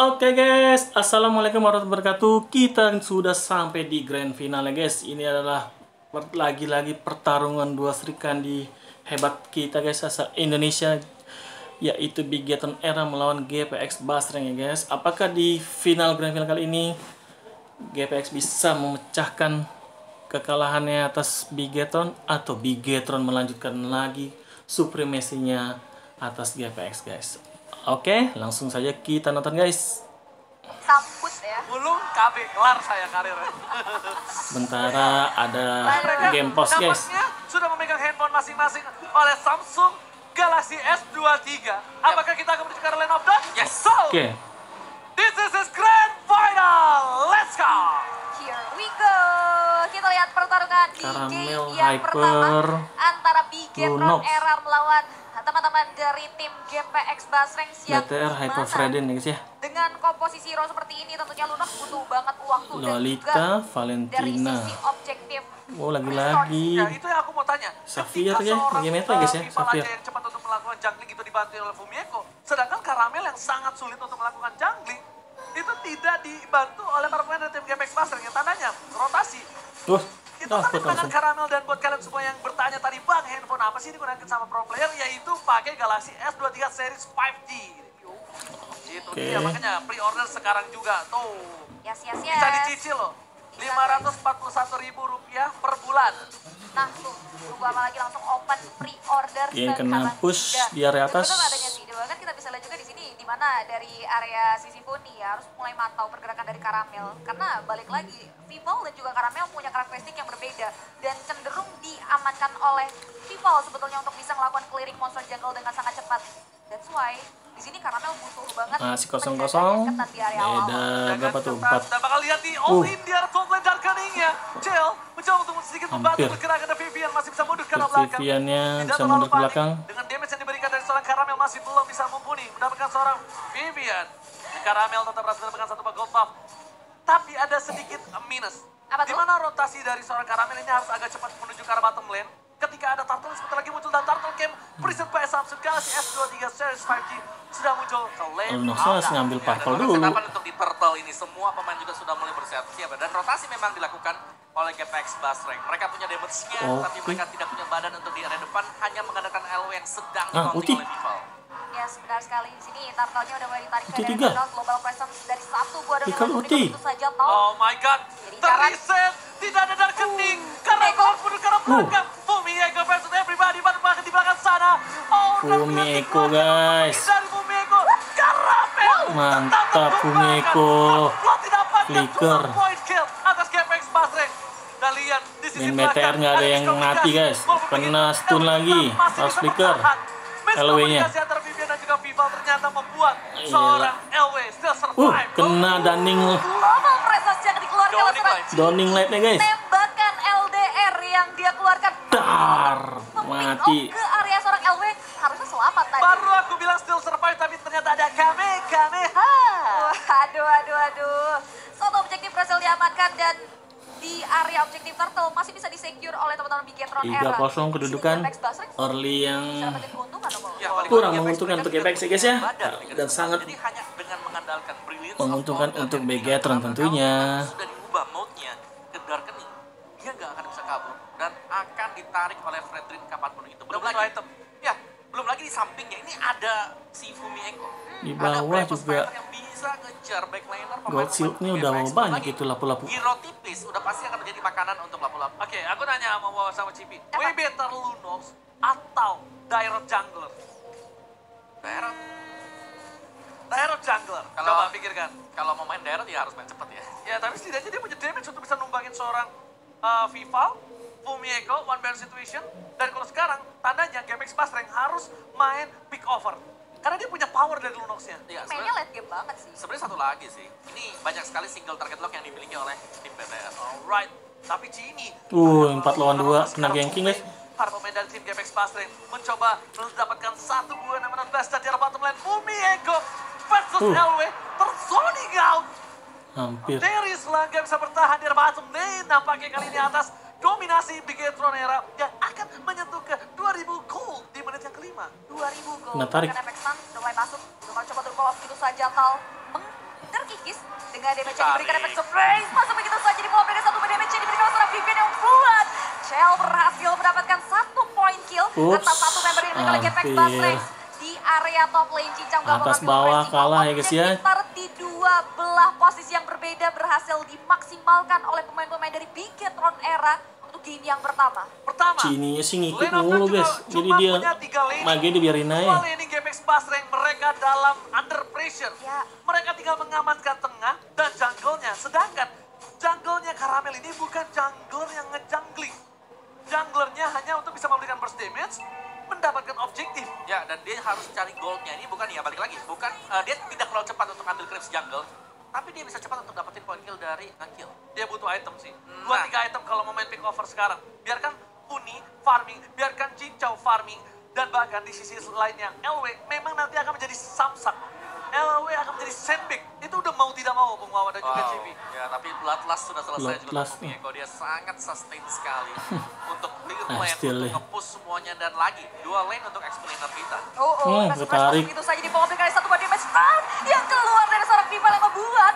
Oke guys, Assalamualaikum warahmatullahi wabarakatuh. Kita sudah sampai di grand final ya guys. Ini adalah lagi-lagi pertarungan dua serikan di hebat kita guys Asal Indonesia Yaitu Bigeton Era melawan GPX Basreng ya guys. Apakah di final grand final kali ini GPX bisa memecahkan kekalahannya atas Bigeton Atau Bigetron melanjutkan lagi supremasinya atas GPX guys Oke, langsung saja kita nonton guys sambut ya. Ulung KB kelar saya karir. Sementara ada game post guys. Sudah memegang handphone masing-masing oleh Samsung Galaxy S23. Apakah kita akan menuju ke line of the? Yes. So, Oke, this is his grand final. Let's go. Here we go. Kita lihat pertarungan di Caramel game yang Hyper pertama antara Bigetron Lunox. Era melawan teman-teman dari tim GPX Basreng yang BTR Hyper Fredin ya guys ya. Dengan komposisi hero seperti ini tentunya Lunox butuh banget waktu dan Lolita, juga dari Valentina. sisi objektif. Oh lagi-lagi. Ya, itu yang aku mau tanya. Safir Ketika ya, lagi meta guys ya, Safir. yang cepat untuk melakukan jungling itu dibantu oleh Fumieko. Sedangkan Karamel yang sangat sulit untuk melakukan jungling itu tidak dibantu oleh para pemain dari tim GPX Basreng yang tandanya rotasi. Tuh, Itu dapat kan tangan karamel dan buat kalian semua yang bertanya tadi, Bang, handphone apa sih digunakan sama pro player? Yaitu pakai Galaxy S23 series 5G. Yo, Itu Oke. dia, makanya pre-order sekarang juga. Tuh, Yes, yes, bisa yes. dicicil loh. ribu rupiah per bulan. Nah tuh, tunggu apa lagi langsung open pre-order Dia kena push di area atas. Betul adanya sih, bahkan kita bisa lihat juga mana dari area sisi Poni ya harus mulai mantau pergerakan dari Karamel karena balik lagi Vival dan juga Karamel punya karakteristik yang berbeda dan cenderung diamankan oleh Vival sebetulnya untuk bisa melakukan clearing monster jungle dengan sangat cepat. That's why di sini Karamel butuh banget Masih kosong-kosong. penjagaan ketat di area awal. Beda berapa tuh? Empat. Dan bakal lihat di all Uh. in di area top lane Darkeningnya. Jill mencoba untuk sedikit membantu pergerakan dari Vivian masih bisa mundur ke arah belakang. Viviannya bisa mundur ke belakang. Dengan damage yang seorang Karamel masih belum bisa mumpuni mendapatkan seorang Vivian. Karamel tetap berhasil mendapatkan satu gold buff. Tapi ada sedikit minus. Apa tuh? mana rotasi dari seorang Karamel ini harus agak cepat menuju ke arah bottom lane. Ketika ada Turtle sebentar lagi muncul dan Turtle Camp present by Samsung Galaxy S23 Series 5G sudah muncul ke lane. Lunox harus bawah. ngambil purple dan dulu. untuk di Turtle ini semua pemain juga sudah mulai bersiap-siap dan rotasi memang dilakukan oleh GPX Basreng. Mereka punya damage-nya, Oke. tapi mereka tidak punya badan untuk di area depan, hanya mengandalkan LW yang sedang Ah, ulti. oleh Vival. Ya benar sekali di sini turtle-nya udah mulai ditarik area global presence dari satu buah dan ulti. itu saja. Oh my god, Jadi tidak ada darkening, karena Eko. kalau mundur ke arah sana. Oh, keluar guys. Karamel. Mantap, didapatkan Flicker. dua point kill atas GPX Basreng. Dan lihat, di sisi Main belakang, BTR nggak ada yang mati, guys. Kena stun lagi. bisa flicker. LW-nya. Miskomunikasi antara Vivian dan juga Vival ternyata membuat Iyalah. seorang LW still Uh, kena Dunning dikeluarkan oleh Downing seorang Lights. Downing Light nya guys. tembakan LDR yang dia keluarkan. Dar, mati. off ke area seorang LW harusnya selamat tadi. Baru aku bilang still survive tapi ternyata ada Kame Kameha. Waduh, aduh, aduh. Satu objektif berhasil diamankan dan di area objektif turtle masih bisa disecure oleh teman-teman Bigetron Era. 3-0 kedudukan early yang. Ya, Kurang menguntungkan untuk GPX ya, guys, ya. Dan sangat menguntungkan untuk digunakan tentunya. sudah diubah mode-nya ke darkening, dia nggak akan bisa kabur dan akan ditarik oleh Fredrin kapan pun itu. Belum Double lagi item. Sampingnya ini ada si Fumi Eko. Di Ada bawah juga yang bisa ngejar backliner Gold Shield-nya udah GPX. banyak itu lapu-lapu. Hero tipis udah pasti akan menjadi makanan untuk lapu-lapu. Oke, aku nanya sama Wawa sama Cipi. Way better Lunox atau Direct Jungler? Daerah Direct Jungler. Kalau- Coba pikirkan. kalau mau main daerah ya harus main cepet ya. Ya, tapi setidaknya dia punya damage untuk bisa numbangin seorang uh, Vival, Fumieko, one bear situation. Dan kalau sekarang, tandanya GPX Basreng harus main pick over. Karena dia punya power dari Lunox-nya. Iya, Mainnya sebenarnya late game banget sih. sebenarnya satu lagi sih. Ini banyak sekali single target lock yang dimiliki oleh tim BTS. Alright, tapi Cini. Uh, empat lawan dua, kena ganking, guys. Para pemain dari tim GPX Basreng mencoba mendapatkan satu buah nama best dari arah bottom lane. Fumieko versus Uh. LW terzoning out. hampir. Darius lah nggak bisa bertahan di bottom lane. Nampaknya kali ini atas dominasi Bigetron Era yang akan menyentuh ke 2000 gold di menit yang kelima. 2000 gol. Kena tarik. Bahkan efek stun udah mulai masuk. Udah mulai coba call off gitu saja Tal. Meng terkikis dengan damage yang diberikan efek surprise. Masuk begitu saja di bawah mereka satu damage yang diberikan oleh seorang Vivian yang kuat. Shell berhasil mendapatkan satu point kill Ups, atas satu member yang dimiliki efek hampir. Basrex di area top lane Cincang gak Atas bawah kalah ya, guys, ya. Di dua belah posisi yang berbeda berhasil dimaksimalkan oleh pemain-pemain dari Bigetron Era game yang pertama. Pertama, Cininya sih ngikut mulu guys. Jadi dia mage dibiarin aja. Dua laning GMX Basreng mereka dalam under pressure. Ya. Mereka tinggal mengamankan tengah dan jungle-nya. Sedangkan jungle-nya Karamel ini bukan jungler yang ngejungling. Junglernya hanya untuk bisa memberikan burst damage, mendapatkan objektif. Ya, dan dia harus cari goldnya. Ini bukan ya, balik lagi. Bukan, eh, dia tidak terlalu cepat untuk ambil creeps jungle. Tapi dia bisa cepat untuk kill dari nge-kill. Dia butuh item sih. Dua Nah. tiga item kalau mau main pick over sekarang. Biarkan Uni farming, biarkan Cincau farming, dan bahkan di sisi lainnya LW memang nanti akan menjadi samsak. LW akan menjadi sandbag. Itu udah mau tidak mau Bung Wawan dan juga Wow. JP. Ya, tapi Bloodlust sudah selesai juga Bloodlust, untuk Mieko. Dia sangat sustain sekali untuk clear Ah, lane, still untuk ya. nge-push semuanya. Dan lagi, dua lane untuk explainer kita. Oh, oh, Hmm, masuk begitu saja di bawah kali satu buat damage stun yang keluar dari seorang Viva yang.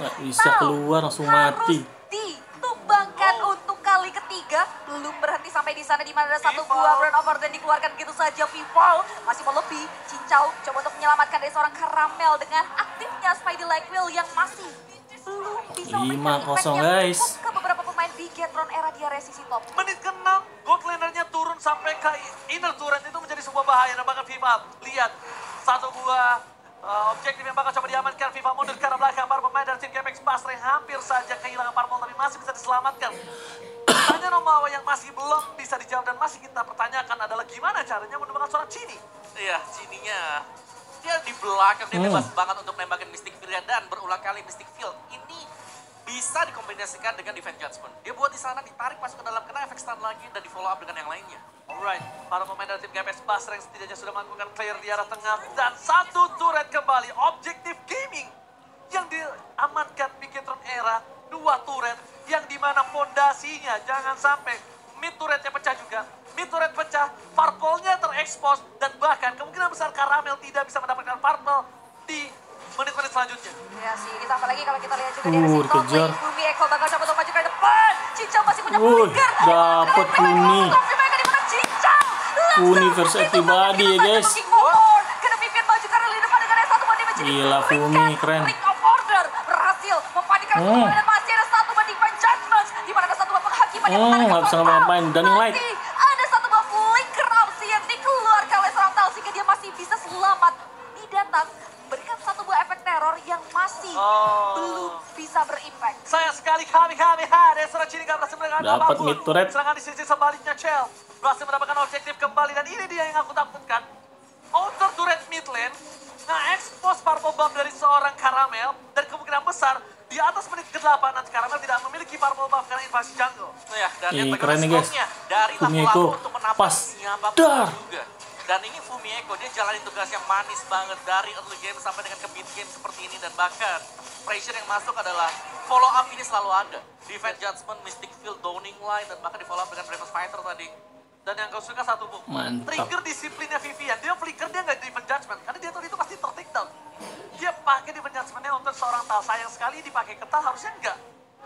Nggak bisa Tau keluar, langsung harus mati. ditumbangkan untuk kali ketiga. Belum berhenti sampai di sana di mana ada satu buah over dan dikeluarkan begitu saja. Vival masih mau lebih. Cincau coba untuk menyelamatkan dari seorang Karamel dengan aktifnya Spidey Like Will yang masih belum bisa memberikan 5-0 impact yang guys. ke beberapa pemain Bigetron era di area sisi top. Menit ke-6, gold lanernya turun sampai ke inner turret itu menjadi sebuah bahaya dan bahkan FIFA lihat satu buah uh, objektif yang bakal coba diamankan FIFA mundur ke arah belakang para pemain dari tim GMX Basre hampir saja kehilangan parpol tapi masih bisa diselamatkan. Tanya Nomawa yang masih belum bisa dijawab dan masih kita pertanyakan adalah gimana caranya menemukan seorang Cini. Iya, sininya dia di belakang dia Hmm. bebas banget untuk nembakin Mystic Field dan berulang kali Mystic Field. Ini bisa dikombinasikan dengan Defense Judgment. Dia buat di sana ditarik masuk ke dalam kena efek stun lagi dan di follow up dengan yang lainnya. Alright, para pemain dari tim GMX Basre yang setidaknya sudah melakukan clear di arah tengah dan satu turret kembali objektif gaming yang diamankan Bigetron Era dua turret yang di mana fondasinya jangan sampai mid turretnya pecah juga mid turret pecah parpolnya terekspos dan bahkan kemungkinan besar Karamel tidak bisa mendapatkan parpol di menit-menit selanjutnya Ya sih, ditambah lagi kalau kita lihat juga Uh, dari lane, Bumi Eko bakal coba untuk maju ke depan. Cincang masih punya flicker. dapet Bumi. Itu everybody ya, guys. Gila. Bumi, keren. Hmm. yang Hmm, nggak bisa total. ngapa-ngapain. Dunning Light. Dapat mid turret. Serangan di sisi sebaliknya Chell berhasil mendapatkan objektif kembali dan ini dia yang aku takutkan. Outer turret mid lane nge-expose purple buff dari seorang Karamel dan kemungkinan besar di atas menit ke-8 nanti Karamel tidak memiliki purple buff karena invasi jungle. Nah ya, dan Ih, keren nih, guys. dari menambah pas. Dar. juga. Dan ini Fumieko, dia jalanin tugas yang manis banget dari early game sampai dengan ke mid game seperti ini. Dan bahkan pressure yang masuk adalah follow up ini selalu ada. Defense Judgment, Mystic Field, Downing Line, dan bahkan di follow up dengan Bravest Fighter tadi. Dan yang kau suka satu bu, Mantap. trigger disiplinnya Vivian. Dia flicker dia nggak defend judgment karena dia tahu itu pasti ter down. Dia pakai defend judgmentnya untuk seorang Tal. Sayang sekali dipakai ke Tal harusnya enggak.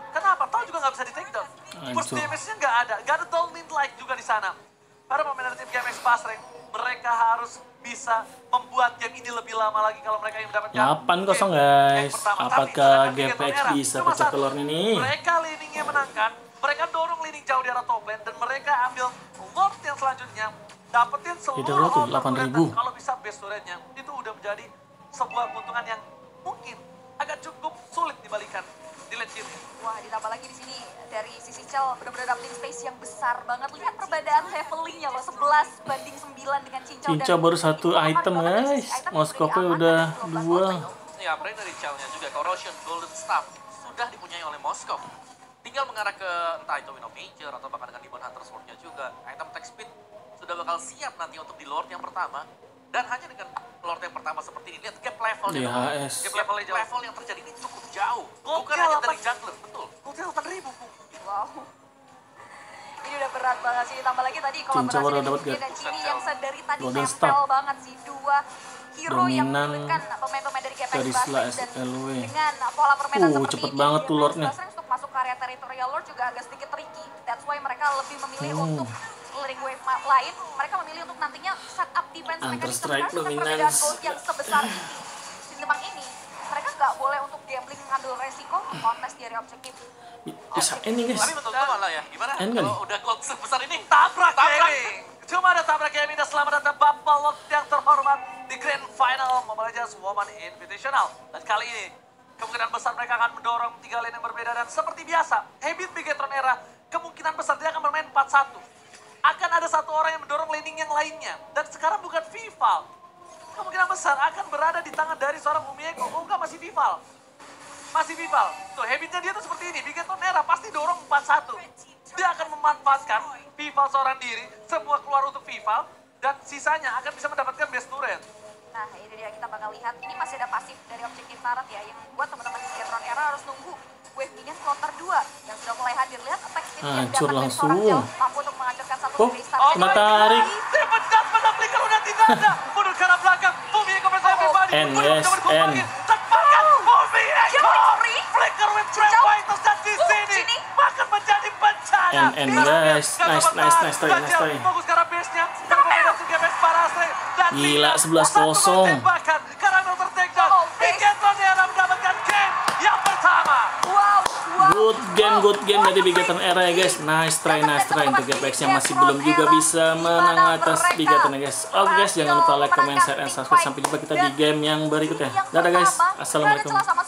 Kenapa? Tal juga nggak bisa di take down. Hancur. damage-nya nggak ada. Nggak ada Dolmen Light juga di sana. Para pemain dari tim GMX Pasreng, mereka harus bisa membuat game ini lebih lama lagi kalau mereka ingin mendapatkan 8-0 game guys. Apakah GPX bisa pecah telur ini? Mereka leadingnya menangkan, mereka dorong leading jauh di arah top lane dan mereka ambil Lord yang selanjutnya dapetin seluruh tuh? outer turret 8.000. dan kalau bisa base turretnya itu udah menjadi sebuah keuntungan yang mungkin agak cukup sulit dibalikan di late game Wah, ditambah lagi di sini dari sisi Cel benar-benar dapetin space yang besar banget. Lihat perbedaan levelingnya loh, 11 banding 9 dengan Cincau. Cincau baru satu item, guys. Moskopnya udah dari 12 dua. Ya, apalagi dari Chell-nya juga. Corrosion, Golden Staff sudah dipunyai oleh Moskov. Tinggal mengarah ke entah itu Wind of Nature atau bahkan dengan Demon Hunter Sword-nya juga. Item attack speed sudah bakal siap nanti untuk di Lord yang pertama. Dan hanya dengan Lord yang pertama seperti ini, lihat gap levelnya. Di dong. HS. Gap Levelnya level, jauh. level yang terjadi ini cukup jauh. Bukan Gokil, hanya dari jungler, betul. Goldnya 8 ribu bu Wow. Ini udah berat banget sih. Tambah lagi tadi kolaborasi Vivian gak? dan Cini yang dari tadi Golden nempel Star. banget sih. Dua hero yang Dominan. menyulitkan pemain-pemain dari GPX Slash dan LW. dengan pola permainan Uh, seperti cepet ini, banget tuh Lordnya. Untuk masuk ke area teritorial Lord juga agak sedikit tricky. That's why mereka lebih memilih Hmm. untuk leading wave map lain, mereka memilih untuk nantinya set up defense mereka di sebelah dengan dominance. perbedaan gold yang sebesar ini. Sinimbang ini, mereka nggak boleh untuk gambling mengambil resiko contest di area objektif. Bisa ini guys. Tapi gue malah ya, gimana? End kan? Kalau udah gol sebesar ini, Tabrak Tabrak. gaming. Cuma ada tabrak gaming dan selamat datang Bapak Lot yang terhormat di Grand Final Mobile Legends Woman Invitational. Dan kali ini kemungkinan besar mereka akan mendorong tiga lane yang berbeda dan seperti biasa, Habit Bigetron Era kemungkinan besar dia akan bermain 4-1. Akan ada satu orang yang mendorong laning yang lainnya. Dan sekarang bukan Vival. Kemungkinan besar akan berada di tangan dari seorang Umieko. Oh enggak, masih Vival. Masih Vival. Tuh, habitnya dia tuh seperti ini. Bigetron Era pasti dorong 4-1. Dia akan memanfaatkan Vival seorang diri, semua keluar untuk Vival, dan sisanya akan bisa mendapatkan best turret. Nah, ini dia kita bakal lihat. Ini masih ada pasif dari objektif Tarat ya, yang buat teman-teman di Sketron Era harus nunggu wave minion kloter 2 yang sudah mulai hadir. Lihat attack speed yang Hancur datang dari langsung. seorang Jel, untuk menghancurkan satu Oh, Graystar. Oh Oh. N. N. Dan di Uh, sini. sini. Makan menjadi bencana. N, N. Gak Nice, bertahan. nice, nice try, nice try. Fokus ke arah Good game, good game dari great Era ya guys. Nice try, nice try untuk GPX yang masih belum juga bisa menang atas Bigetron ya guys. Oke guys, jangan lupa like, comment, share, and subscribe. Sampai jumpa kita di game yang berikutnya. Dadah guys. Assalamualaikum.